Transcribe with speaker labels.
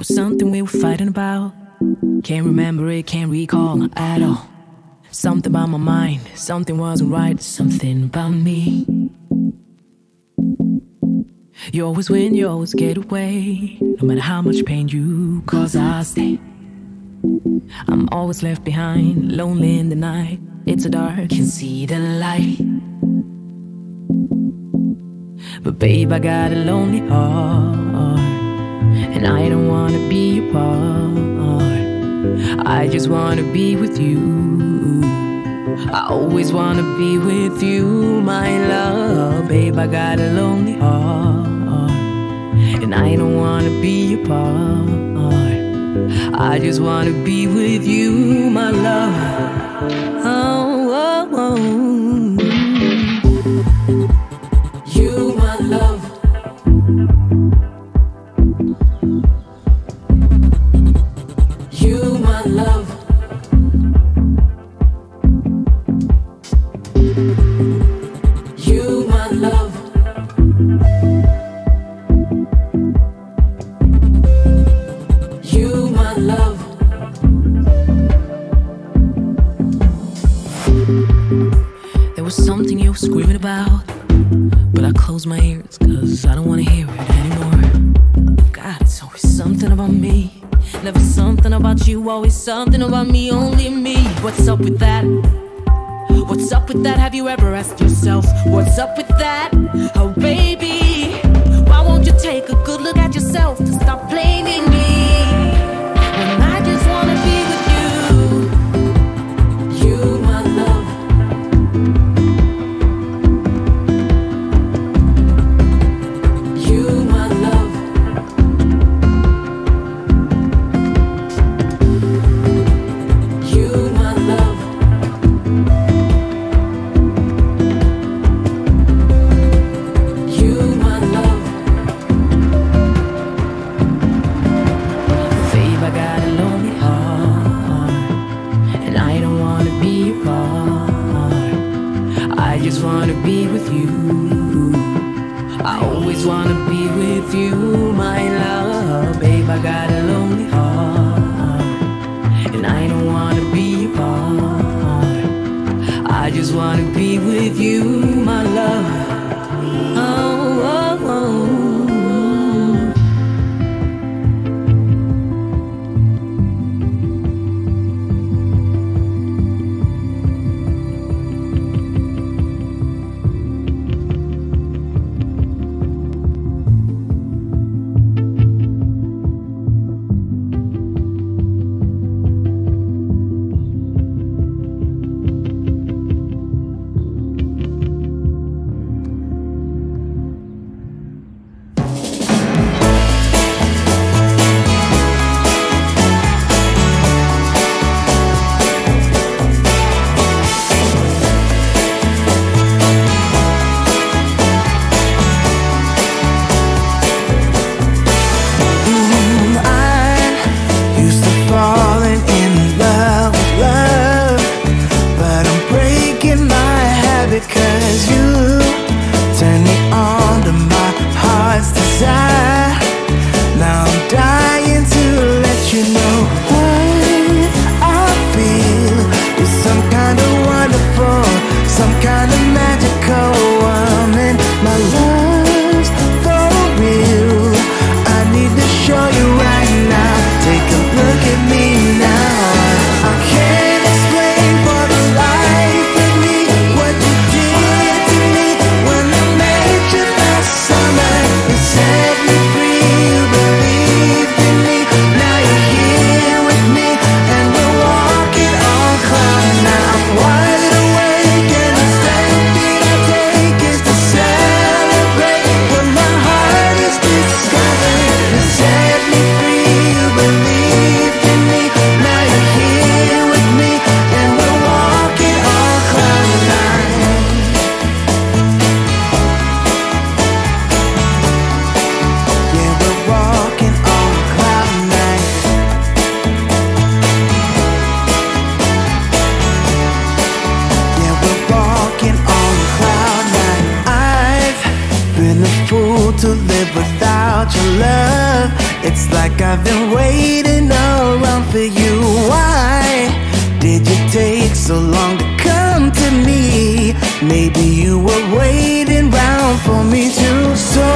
Speaker 1: was something we were fighting about. Can't remember it, can't recall at all. Something about my mind, something wasn't right, something about me. You always win, you always get away. No matter how much pain you cause, I stay. I'm always left behind, lonely in the night. It's so dark, can see the light. But babe, I got a lonely heart. And I don't wanna be apart. I just wanna be with you. I always wanna be with you, my love. Babe, I got a lonely heart. And I don't wanna be apart. I just wanna be with you, my love. Oh, oh, oh. screaming about. But I close my ears, cause I don't wanna hear it anymore. God, it's always something about me. Never something about you, always something about me, only me. What's up with that? What's up with that? Have you ever asked yourself, what's up with that? Oh, baby, why won't you take a good look at yourself and stop playing? always wanna be with you. I always wanna be with you, my love. Babe, I got a lonely heart, and I don't wanna be apart. I just wanna be with you, my love.
Speaker 2: because you turn me on to my heart's desire. to live without your love. It's like I've been waiting around for you. Why did you take so long to come to me? Maybe you were waiting round for me too. So